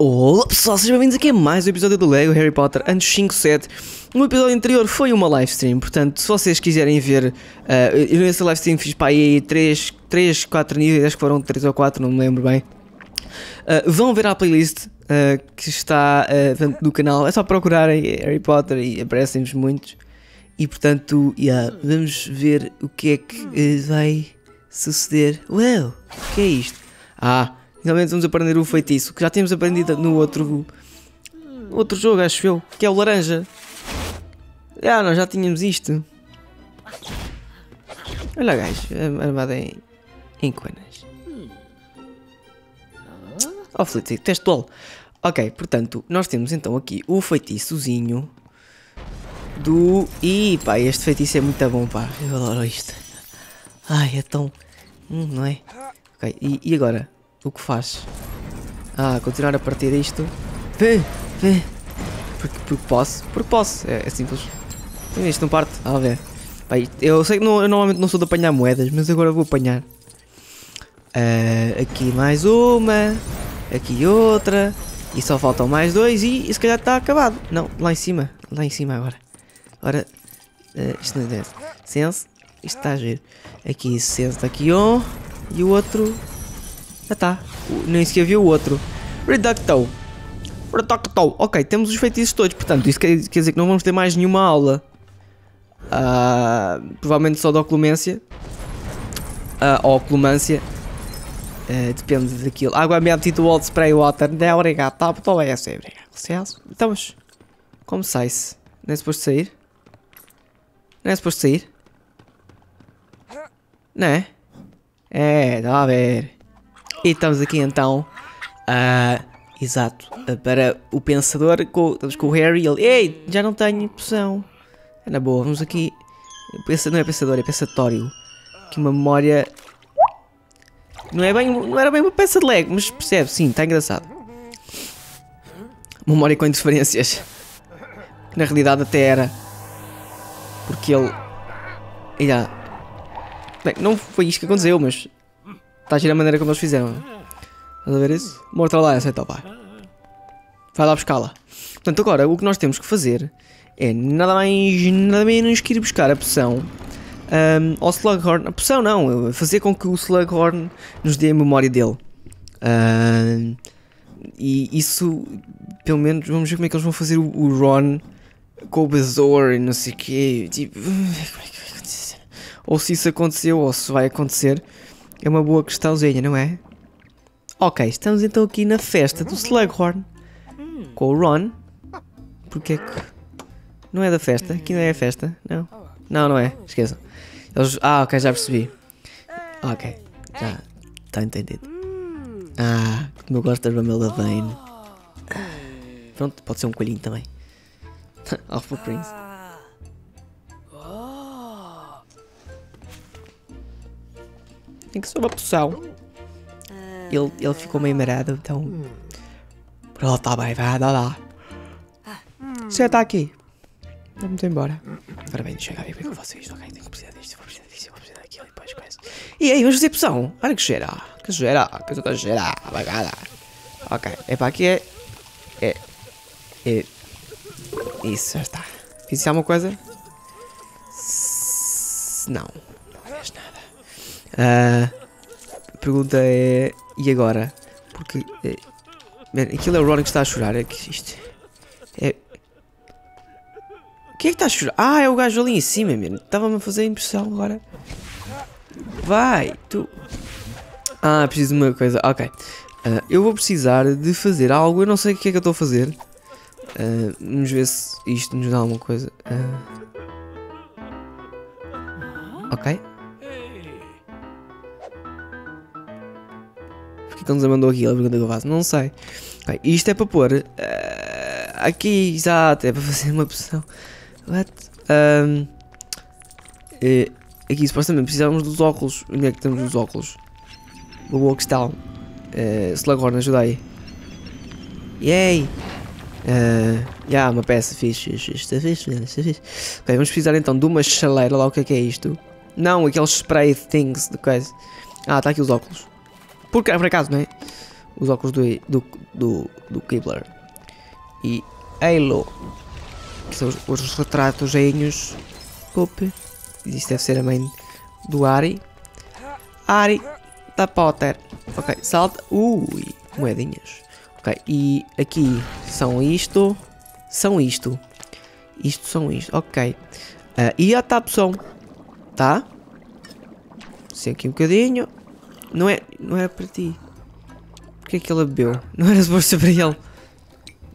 Olá pessoal, sejam bem-vindos aqui a mais um episódio do Lego Harry Potter anos 5, 7 No episódio anterior foi uma live stream, portanto se vocês quiserem ver uh, Eu nessa live stream fiz para aí 3, 3, 4 níveis, acho que foram 3 ou 4, não me lembro bem. Uh, Vão ver a playlist uh, que está uh, no canal, é só procurarem Harry Potter e aparecem-nos muitos. E portanto, yeah, vamos ver o que é que vai suceder. Uau, o que é isto? Ah, Finalmente vamos aprender o feitiço, que já tínhamos aprendido no outro, outro jogo, acho eu, que é o laranja. Ah, nós já tínhamos isto. Olha gajo, armado em, em coinas. Oh, teste tolo. Ok, portanto, nós temos então aqui o feitiçozinho do... Ih, pá, este feitiço é muito bom, pá. Eu adoro isto. Ai, é tão... Hum, não é? Ok, e, e agora? O que faz? Ah, continuar a partir disto. Vê, vê. Porque, porque posso? Porque posso. É, é simples. Isto não parte. Ah, ver. Pai, eu sei que não, eu normalmente não sou de apanhar moedas, mas agora vou apanhar. Uh, aqui mais uma. Aqui outra. E só faltam mais dois e, e se calhar está acabado. Não, lá em cima. Lá em cima agora. Ora. Uh, isto não é Sense. Isto está a ver. Aqui sense aqui um. E o outro já tá. Nem sequer viu o outro. Reducto. Reducto. Ok, temos os feitiços todos. Portanto, isso quer, quer dizer que não vamos ter mais nenhuma aula. Uh, provavelmente só de oclumência. Uh, ou oclumância. Uh, depende daquilo. Água me apetite old spray water. Não, obrigado. Tá, tá é assim. Obrigado. Licença. Então. Como sai-se? Não é suposto sair? Não é suposto sair? Não é? É, dá a ver. E estamos aqui então, uh, exato, uh, para o pensador, com, estamos com o Harry, ele, ei, já não tenho poção. É na boa, vamos aqui, pensa, não é pensador, é pensatório. Aqui uma memória, não, é bem, não era bem uma peça de Lego, mas percebe, sim, está engraçado. Memória com interferências, na realidade até era, porque ele, já, bem, não foi isto que aconteceu, mas Está a girar a maneira como eles fizeram. Estás a ver isso? Mortal Alliance, então vai. Vai lá buscá-la. Portanto, agora o que nós temos que fazer é nada mais, nada menos que ir buscar a poção um, ao Slughorn. A poção não, fazer com que o Slughorn nos dê a memória dele. Um, e isso, pelo menos, vamos ver como é que eles vão fazer o, o Ron com o Bezoar e não sei o quê. Tipo, ou se isso aconteceu ou se vai acontecer. É uma boa questãozinha, não é? Ok, estamos então aqui na festa do Slughorn. Com o Ron. Porque é que... Não é da festa? Aqui não é a festa? Não? Não, não é. Esqueçam. Eles... Ah, ok, já percebi. Ok. Já. Está entendido. Ah, como eu gosto da Ramela Vane. Pronto, pode ser um coelhinho também. Alpha Prince. Tem que ser uma poção. Ele, ele ficou meio marado, então. Pronto, tá bem, vai, dá lá. Você está aqui. Vamos embora. Agora bem, deixa eu ver com vocês. Ok, tenho que precisar disto, vou precisar disto, vou precisar daquilo e depois coisa. E aí, vamos fazer poção. Olha que cheira. Que cheira. Que eu estou a cheirar. Bagada. Ok, é para aqui é. É. É. Isso, já está. Fiz alguma coisa? Não. Uh, a pergunta é. E agora? Porque. É, man, aquilo é o Ron que está a chorar. É que isto. É. Quem é que está a chorar? Ah, é o gajo ali em cima, mano. Estava-me a fazer impressão agora. Vai, tu. Ah, preciso de uma coisa. Ok. Uh, eu vou precisar de fazer algo. Eu não sei o que é que eu estou a fazer. Uh, vamos ver se isto nos dá alguma coisa. Uh... Ok. Que nos mandou aqui a pergunta que eu faço? Não sei. Bem, isto é para pôr uh, aqui, exato, é para fazer uma opção. What? Um, uh, aqui supostamente precisamos dos óculos. Onde é que temos os óculos? O Walkstone. Uh, Slughorn, ajuda aí. Yay! Uh, yeah, uma peça fixe, está fixe, está fixe. Vamos precisar então de uma chaleira, lá o que é que é isto? Não, aqueles spray things de coisa. Ah, está aqui os óculos. Por, por acaso, não é? os óculos do, do, do, do Kibler. E Halo, que são os, os retratozinhos. Desculpe. Isso deve ser a mãe do Ari. Ari da Potter. Ok, salta. Ui, moedinhas. Ok, e aqui são isto. São isto. Isto são isto. Ok. Uh, e a tapção. Tá? Sim, aqui um bocadinho. Não é, não é para ti. Porquê é que ele bebeu? Não era suposto para ele.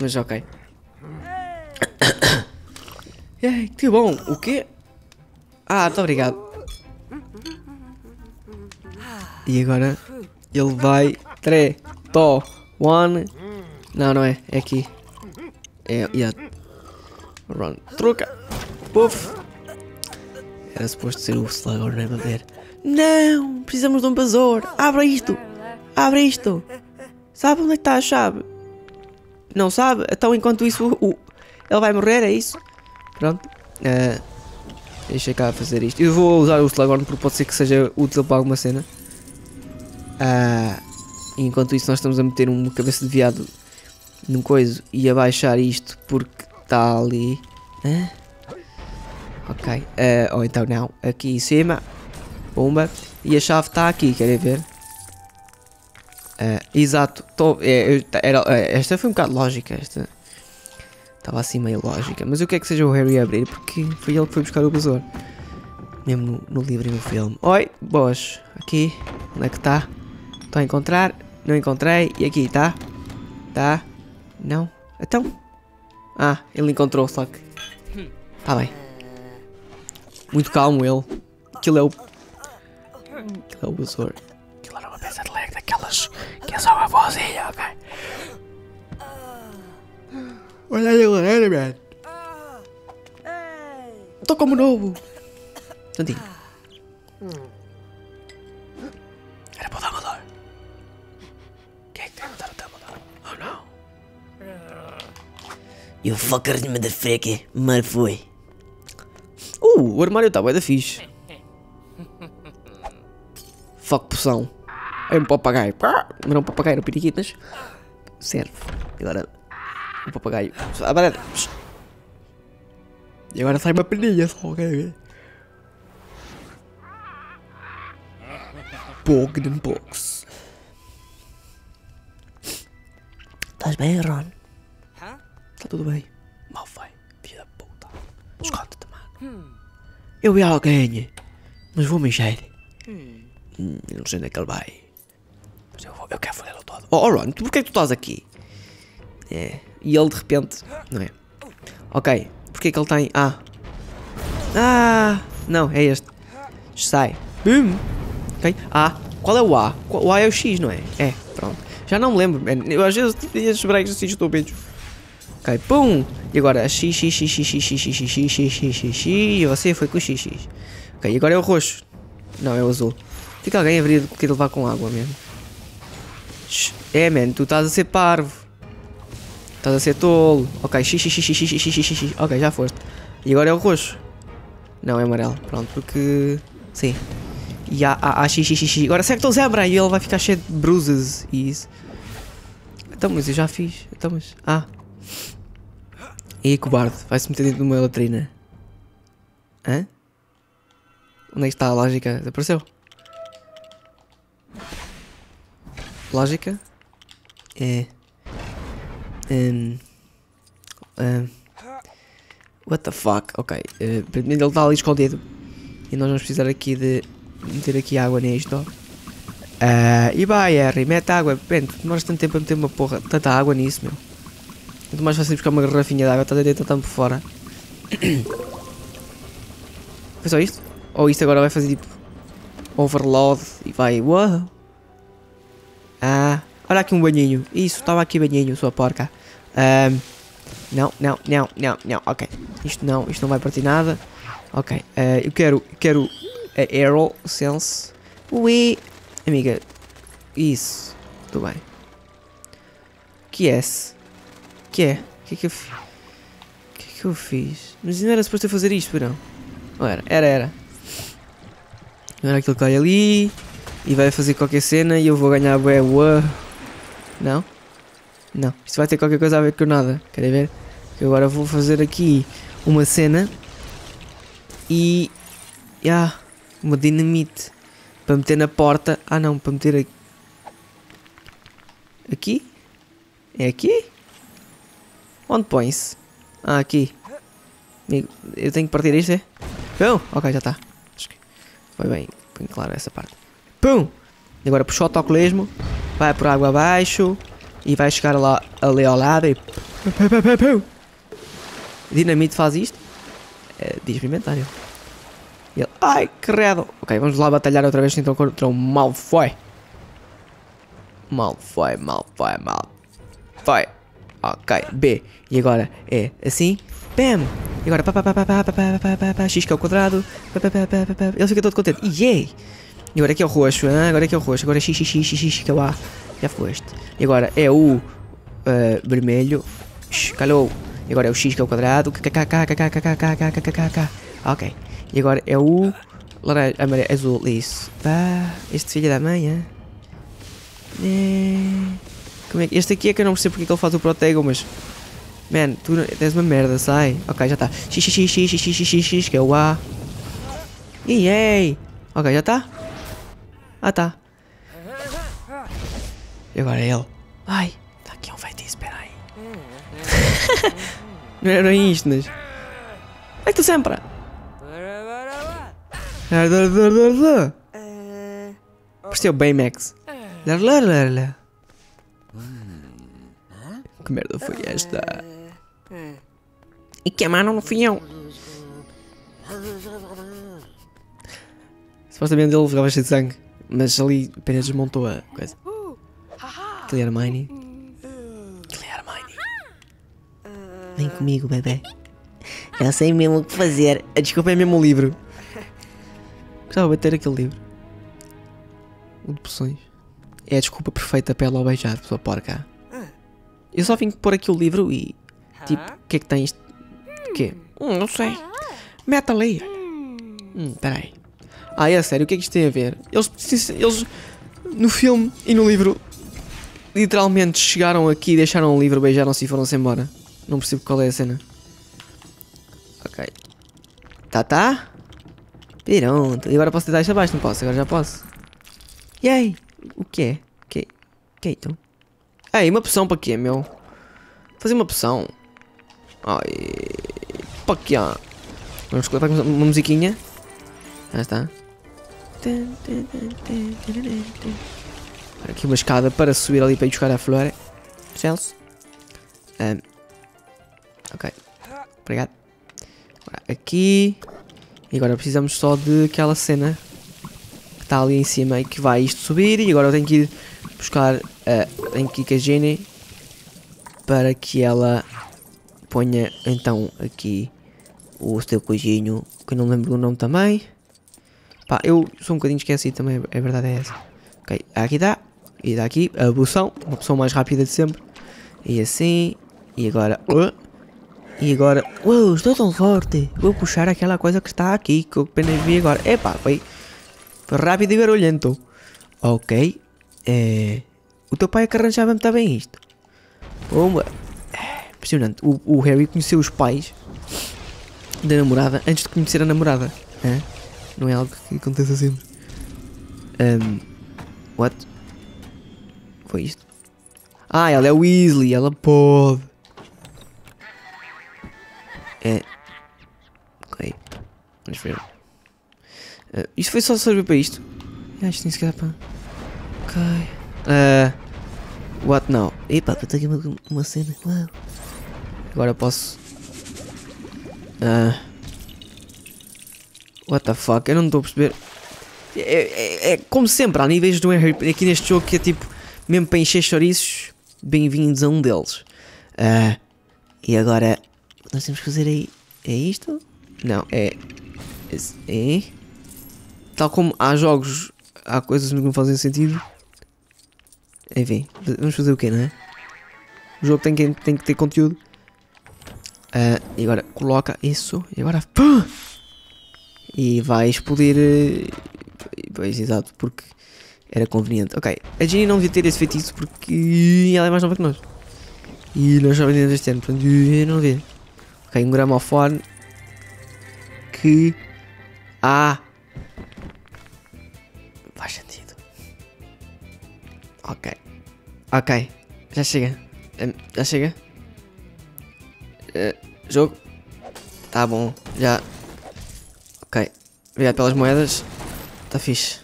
Mas ok. Ai, que bom. O quê? Ah, muito obrigado. E agora ele vai. 3, 2, 1. Não, não é. É aqui. É. Yeah. Run. Troca. Puff. Era suposto ser o Slugger, não é ver. Não! Precisamos de um besouro. Abra isto. Abra isto. Sabe onde é está a chave? Não sabe? Então enquanto isso o, ele vai morrer, é isso? Pronto. Uh, deixa cá fazer isto. Eu vou usar o Slagorn porque pode ser que seja útil para alguma cena. Uh, enquanto isso nós estamos a meter uma cabeça de viado num coisa e a baixar isto porque está ali. Uh, ok. Uh, ou então não. Aqui em cima. Pumba. E a chave está aqui, querem ver? Exato. Tô, é, era, é, esta foi um bocado lógica. Esta estava assim meio lógica. Mas eu quero que seja o Harry a abrir porque foi ele que foi buscar o besouro. Mesmo no, no livro e no filme. Oi, boas. Aqui. Onde é que está? Estou a encontrar. Não encontrei. E aqui, tá? Tá? Não? Então? Ah, ele encontrou, só que... Tá bem. Muito calmo ele. Aquilo é o... É besouro. Aquilo era uma peça de leg daquelas que é só uma vozinha, ok? Olha aí, galera, man. Tô como novo. Santinho. Era para o Dumbledore. Quem é que tem que matar o Dumbledore? Oh não. You fuckers motherfucker, mas foi. Uh, o armário está bué da fixe. Fuck poção. É um papagaio. Não um papagaio, no periquitas. Serve. Agora, um papagaio. Agora... E agora sai uma peninha só, quer ver? Bogdan Box. Estás bem, Ron? Está tudo bem. Mal foi. Filha da puta. Esconde-te, mano. Eu vi alguém. Mas vou mexer. Hum, não sei onde é que ele vai. Mas eu, vou, eu quero fodê-lo todo. Oh, oh Ron, porquê que tu estás aqui? É. E ele de repente. Não é? Ok. Porquê que ele tem. Ah. Ah! Não, é este. Sai. Bum! Ok? A. Qual é o A? O A é o X, não é? É, pronto. Já não me lembro, man. Eu às vezes esses breaks assim estúpidos. Ok, pum! E agora X, X, X, X, X, X, X, X, X, X, X, X, X, e você foi com o XX. Ok, e agora é o roxo. Não, é o azul. Até que alguém haveria de querer levar com água mesmo. É, man, tu estás a ser parvo. Estás a ser tolo. Ok, xixi, xixi, xixi, xixi, xixi. Ok, já foste. E agora é o roxo. Não, é amarelo. Pronto, porque... Sim. E há, há, há xixi, xixi. Agora acerta o zebra e ele vai ficar cheio de bruises e isso. Então, mas eu já fiz. Então, mas... Ah. E cobarde. Vai-se meter dentro de uma latrina. Hã? Onde é que está a lógica? Desapareceu. Lógica? É. Um, um, what the fuck? Ok. Uh, ele está ali escondido. E nós vamos precisar aqui de meter aqui água nisto. Uh, e vai, Harry, mete água. Bem, demoras tanto tempo a meter uma porra, tanta água nisso, meu. Quanto mais fácil buscar uma garrafinha de água, estás a deitar tanto por fora. Foi só isto? Ou isto agora vai fazer tipo overload e vai. Uau! Ah, olha aqui um banhinho. Isso, estava aqui banhinho, sua porca. Não, não, não, não, não. Ok. Isto não, isto não vai partir nada. Ok. Uh, eu quero, quero a Aero Sense. Ui, amiga. Isso. Tudo bem. Que é esse? que é? O que é que eu fiz? Que é que eu fiz? Mas não era suposto eu fazer isto, não? Não era? Era, era. Agora aquilo cai ali e vai fazer qualquer cena e eu vou ganhar bué. Não? Não. Isto vai ter qualquer coisa a ver com nada. Querem ver? Que agora vou fazer aqui uma cena e. Ya. uma dinamite. Para meter na porta. Ah não, para meter aqui. Aqui? É aqui? Onde põe-se? Ah, aqui. Eu tenho que partir isto, é? Pum! Ok, já está. Foi bem, bem claro essa parte. Pum! E agora puxou o autocolismo. Vai por água abaixo. E vai chegar lá ali ao lado e. Pum, pum, pum, pum. Dinamite faz isto? É experimentar ele. E ele. Ai, credo! Ok, vamos lá batalhar outra vez então contra o Malfoy. Malfoy, Malfoy, Malfoy. Ok, B. E agora é assim. Bam! E agora pá pá pá pá pá pá pá pá X que é o quadrado. Ele fica todo contente. Yay! E agora aqui é o roxo. ah, Agora aqui é o roxo. Agora é X, X, X, X, X que é o A. Já foste. E agora é o ah, vermelho. Shh, calou. E agora é o X que é o quadrado. KKKKKKKKKKKKK. Ok. E agora é o laranja, amarelo, azul. Isso. Pá. Este filho da mãe, é? É. Como é que. Este aqui é que eu não percebo porque é que ele faz o Protego, mas. Man, tu tens uma merda, sai. Ok, já está. X, X, X, X, X, X, X, X, que é o A. Yay! Ok, já está? Ah, tá. E agora é ele. Ai, está aqui um feitiço, espera aí. não era isto, mas. Ai, tu sempre! Pareceu bem, Max. Que merda foi esta? E que a mano não fui eu. Supostamente ele ficava cheio de sangue, mas ali apenas desmontou a coisa. Aquele Hermione. Aquele Hermione. Vem comigo, bebê. Eu sei mesmo o que fazer. A desculpa é mesmo o livro. Gostava de bater aquele livro. O de poções. É a desculpa perfeita para ela ao beijar, sua porca. Eu só vim pôr aqui o livro e. Tipo, o que é que isto? O quê? Hum, não sei. Mete ali. Hum, peraí. Ah, é sério, o que é que isto tem a ver? Eles, eles no filme e no livro, literalmente chegaram aqui, deixaram o livro, beijaram-se e foram-se embora. Não percebo qual é a cena. Ok. Tá, tá? Pronto. E agora posso tentar isto abaixo? Não posso, agora já posso. E aí? O que é? Que que é então? Ei, uma poção para quê, meu? Fazer uma poção. Ai. Para quê? Vamos colocar uma musiquinha. Já está. Aqui uma escada para subir ali para ir buscar a flor. Chelsea. Um, ok. Obrigado. Agora aqui. E agora precisamos só de aquela cena que está ali em cima e que vai isto subir. E agora eu tenho que ir buscar a. tenho que ir com a Jenny para que ela ponha então aqui o seu coisinho, que eu não lembro do nome também. Pá, eu sou um bocadinho esquecido também, a verdade é essa. Ok, aqui dá. E dá aqui a poção, uma poção mais rápida de sempre. E assim. E agora. uh, E agora. Uau, estou tão forte. Vou puxar aquela coisa que está aqui, que eu apenas vi agora. Epá, foi, foi rápido e barulhento. Ok. É, o teu pai é que arranjava muito bem isto. Pumba. É, Impressionante. O, o Harry conheceu os pais da namorada antes de conhecer a namorada. hã? Não é algo que aconteça sempre. Um, what? Foi isto? Ah, ela é Weasley, ela pode. É. Ok. Vamos ver. Ah, isto foi só servir para isto? Ah, isto nem sequer para. Ok. Ah, what now? Epá, estou aqui uma, uma cena. Uau. Agora posso. Ah. What the fuck? Eu não estou a perceber. É, é- é como sempre, há níveis do Harry aqui neste jogo que é tipo, mesmo para encher chouriços, bem-vindos a um deles. Ah, E agora, nós temos que fazer aí. é isto? Não, é. esse- É. Tal como há jogos, há coisas que não fazem sentido. Enfim, vamos fazer o quê, não é? O jogo tem que, tem que ter conteúdo. Ah, e agora coloca isso. E agora. E vai explodir. eh, Pois, exato, porque era conveniente. Ok, a Ginny não devia ter esse feitiço porque ela é mais nova que nós. E nós só vendemos este ano, portanto, não devia. Ok, um gramofone que. Ah! Faz sentido. Ok. Ok. Já chega. Hum, Já chega? Eh, jogo? Tá bom. Já. Ok. Obrigado pelas moedas. Tá fixe.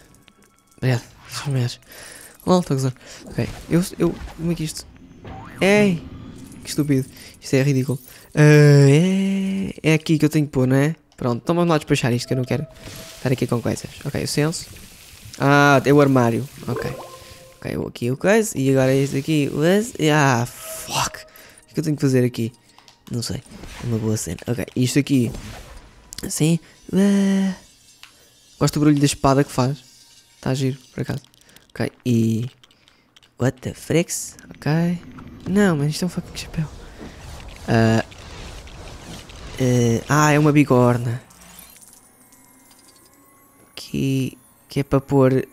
Obrigado. Pelas moedas. Oh, estou a gozar. Ok. Eu, eu. Como é que isto. Ei! Que estúpido. Isto é ridículo. Ah, é, é aqui que eu tenho que pôr, não é? Pronto, então vamos lá despachar isto que eu não quero estar aqui com coisas. Ok, o senso. Ah, é o armário. Ok. Ok, aqui o coisa. E agora este aqui. Ah, fuck. O que é que eu tenho que fazer aqui? Não sei. É uma boa cena. Ok, isto aqui. Assim. Gosto do barulho da espada que faz. Está a giro, por acaso. Ok, e. What the fricks? Ok. Não, mas isto é um fucking chapéu. Ah. eh, ah, é uma bigorna. Que. Que é para pôr.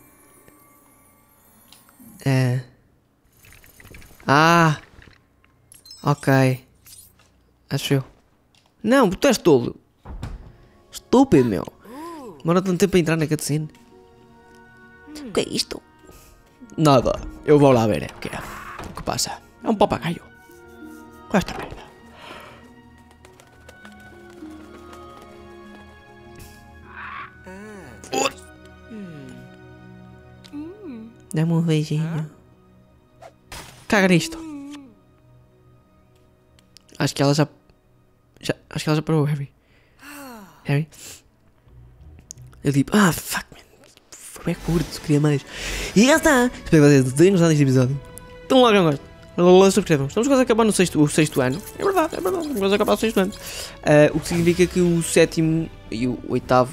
eh, ah! Ok. Acho eu. Não, tu és tolo. Estúpido, meu. Demora tanto tempo a entrar na cutscene. O que é isto? Nada. Eu vou lá ver é, o que é. O que passa? É um papagaio. Com esta merda. Dá-me um beijinho. Caga nisto. Acho que ela já. já acho que ela já parou, Harry. Harry? Eu tipo, ah, fuck, man. Foi bem curto, queria mais. E já está! Espero que vocês tenham gostado deste episódio. Então logo não gosto. Subscrevam. Estamos quase a acabar no sexto, o sexto ano. É verdade, é verdade. Estamos quase a acabar o sexto ano. Ah, o que significa que o sétimo e o oitavo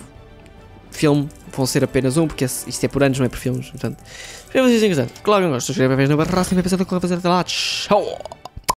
filme vão ser apenas um, porque isto é por anos, não é por filmes. Portanto, espero que vocês tenham gostado. Não gosto. Subscrevam vez na barra, sempre pensando que vou fazer até lá. Tchau!